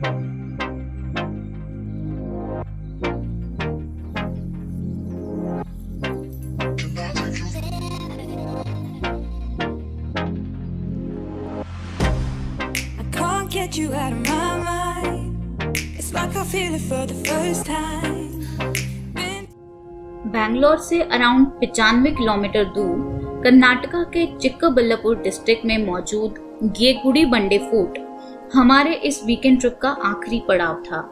you out of my mind. It's like i feel it for the first time. Bangalore से around पचानवे kilometre दूर, कर्नाटका के चिक्कबल्लपुर district में मौजूद गेगुड़ी बंडे फोर्ट हमारे इस वीकेंड ट्रिप का आखिरी पड़ाव था,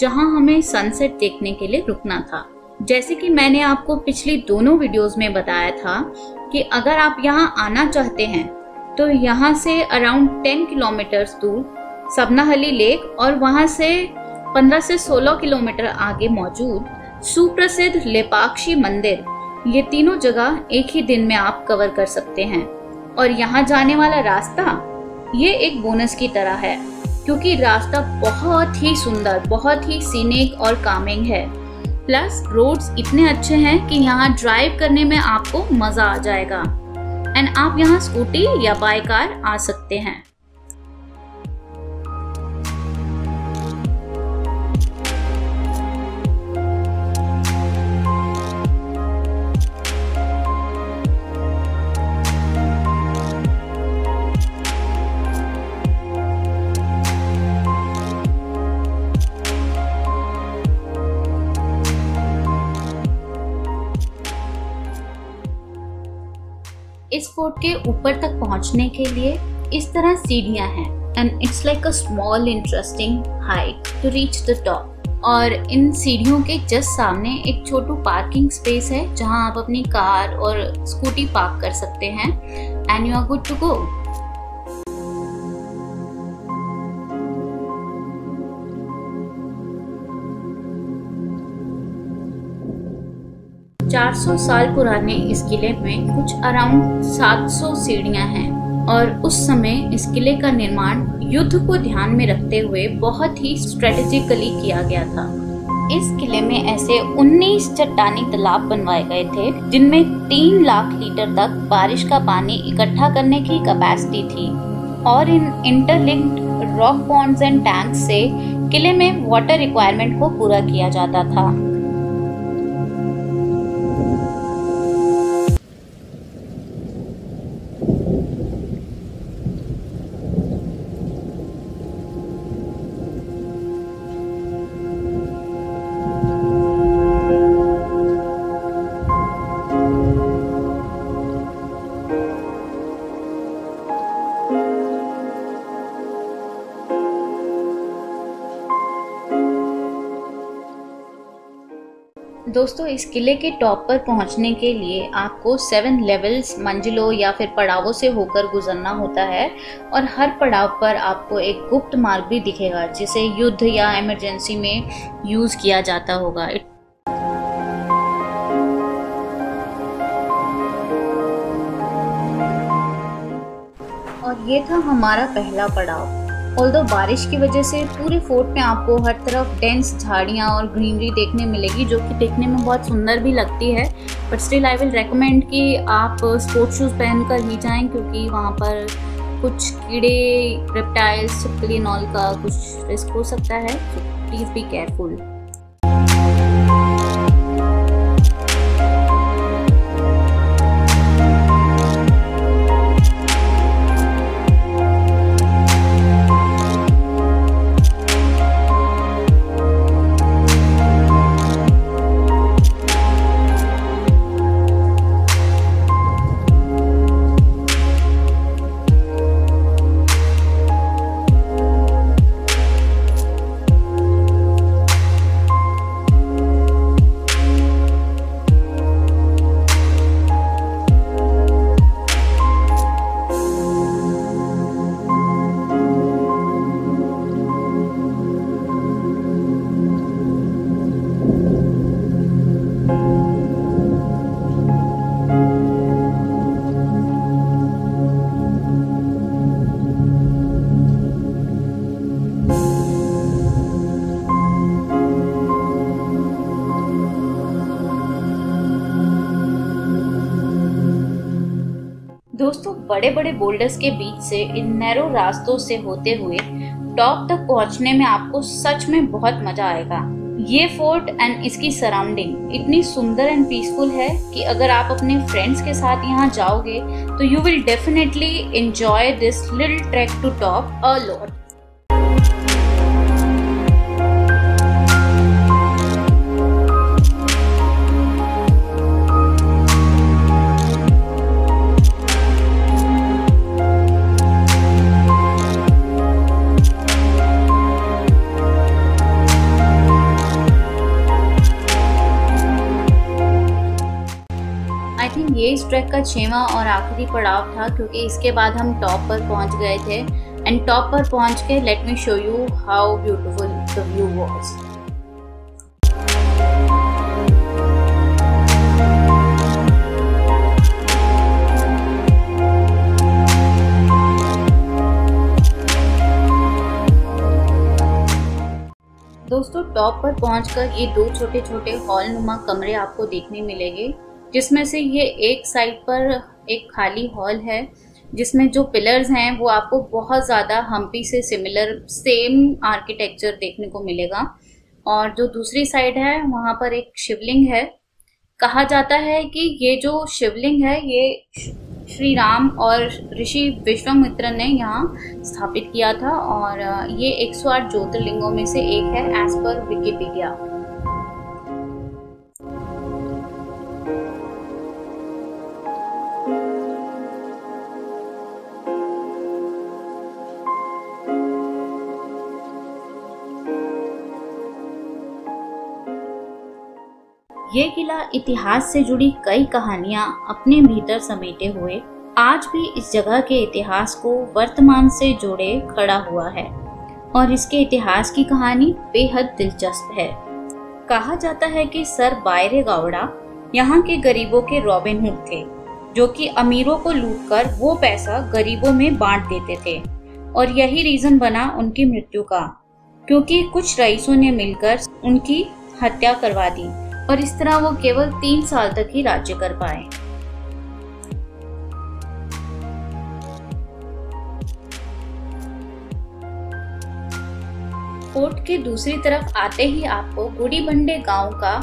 जहाँ हमें सनसेट देखने के लिए रुकना था। जैसे कि मैंने आपको पिछली दोनों वीडियोस में बताया था कि अगर आप यहाँ आना चाहते हैं तो यहाँ से अराउंड 10 किलोमीटर दूर सबनाहली लेक और वहाँ से 15 से 16 किलोमीटर आगे मौजूद सुप्रसिद्ध लेपाक्षी मंदिर, ये तीनों जगह एक ही दिन में आप कवर कर सकते हैं। और यहाँ जाने वाला रास्ता ये एक बोनस की तरह है, क्योंकि रास्ता बहुत ही सुंदर, बहुत ही सीनिक और कामिंग है। प्लस रोड्स इतने अच्छे हैं कि यहाँ ड्राइव करने में आपको मज़ा आ जाएगा। एंड आप यहाँ स्कूटी या बाइक कार आ सकते हैं। इस फोर्ट के ऊपर तक पहुँचने के लिए इस तरह सीढ़ियाँ हैं and it's like a small interesting height to reach the top और इन सीढ़ियों के जस्ट सामने एक छोटू पार्किंग स्पेस है, जहाँ आप अपनी कार और स्कूटी पार्क कर सकते हैं and you are good to go 400 साल पुराने इस किले में कुछ अराउंड 700 सीढ़ियाँ हैं और उस समय इस किले का निर्माण युद्ध को ध्यान में रखते हुए बहुत ही स्ट्रेटेजिकली किया गया था। इस किले में ऐसे 19 चट्टानी तालाब बनवाए गए थे, जिनमें 3 लाख लीटर तक बारिश का पानी इकट्ठा करने की कैपेसिटी थी और इन interlinked rock ponds and tanks से किले में वाटर रिक्वायरमेंट को पूरा किया जाता था। दोस्तों, इस किले के टॉप पर पहुँचने के लिए आपको सेवन लेवल्स मंजिलों या फिर पड़ावों से होकर गुजरना होता है और हर पड़ाव पर आपको एक गुप्त मार्ग भी दिखेगा, जिसे युद्ध या इमरजेंसी में यूज़ किया जाता होगा। और ये था हमारा पहला पड़ाव। ऑल्दो बारिश की वजह से पूरे फोर्ट में आपको हर तरफ़ डेंस झाड़ियाँ और ग्रीनरी देखने मिलेगी, जो कि देखने में बहुत सुंदर भी लगती है। But still I will recommend कि आप स्पोर्ट्स शूज़ पहन कर ही जाएँ, क्योंकि वहाँ पर कुछ कीड़े रेप्टाइल्स छिपकली, नॉल का कुछ रिस्क हो सकता है प्लीज़ बी केयरफुल बड़े बड़े बोल्डर्स के बीच से, इन नैरो रास्तों से होते हुए, टॉप तक पहुँचने में आपको सच में बहुत मज़ा आएगा। ये फोर्ट एंड इसकी सराउंडिंग इतनी सुंदर एंड पीसफुल है कि अगर आप अपने फ्रेंड्स के साथ यहाँ जाओगे तो you will definitely enjoy this little track to top a lot think ये इस ट्रैक का छेवा और आखिरी पड़ाव था क्योंकि इसके बाद हम टॉप पर पहुँच गए थे। एंड टॉप पर पहुँच के let me show you how beautiful the view was दोस्तों, टॉप पर पहुंचकर ये दो छोटे छोटे हॉल नुमा कमरे आपको देखने मिलेंगे। जिसमें से ये एक साइड पर एक खाली हॉल है, जिसमें जो पिलर्स हैं, वो आपको बहुत ज़्यादा हम्पी से सिमिलर सेम आर्किटेक्चर देखने को मिलेगा। और जो दूसरी साइड है, वहाँ पर एक शिवलिंग है। कहा जाता है कि ये जो शिवलिंग है, ये श्री राम और ऋषि विश्वामित्र ने यहाँ स्थापित किया था। और ये 108 ज्योतिर्लिंगों में से एक है एज पर विकिपीडिया ये किला इतिहास से जुड़ी कई कहानियाँ अपने भीतर समेटे हुए, आज भी इस जगह के इतिहास को वर्तमान से जोड़े खड़ा हुआ है। और इसके इतिहास की कहानी बेहद दिलचस्प है। कहा जाता है कि सर बायरे गावड़ा यहाँ के गरीबों के रॉबिन हुड थे, जो कि अमीरों को लूटकर वो पैसा गरीबों में बांट देते थे। और यही रीजन बना उनकी मृत्यु का, क्योंकि कुछ रईसों ने मिलकर उनकी हत्या करवा दी। और इस तरह वो केवल तीन साल तक ही राज्य कर पाए। कोर्ट के दूसरी तरफ़ आते ही आपको गुड़ी बंडे गाँव का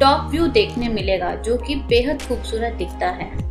टॉप व्यू देखने मिलेगा, जो कि बेहद खूबसूरत दिखता है।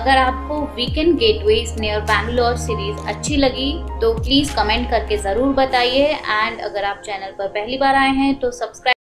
अगर आपको weekend getaways near Bangalore series अच्छी लगी तो प्लीज़ कमेंट करके ज़रूर बताइए। एंड अगर आप चैनल पर पहली बार आए हैं तो सब्सक्राइब